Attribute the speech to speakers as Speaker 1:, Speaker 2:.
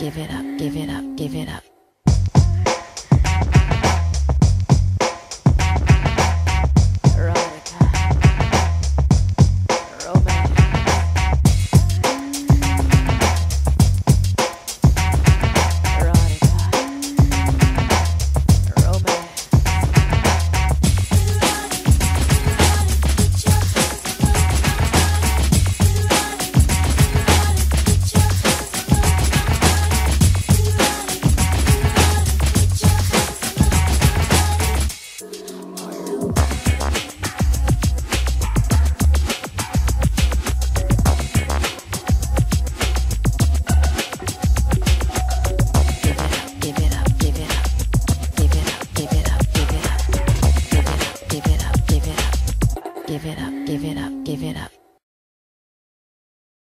Speaker 1: give it up, give it up, give it up. give it up, give it up, give it up.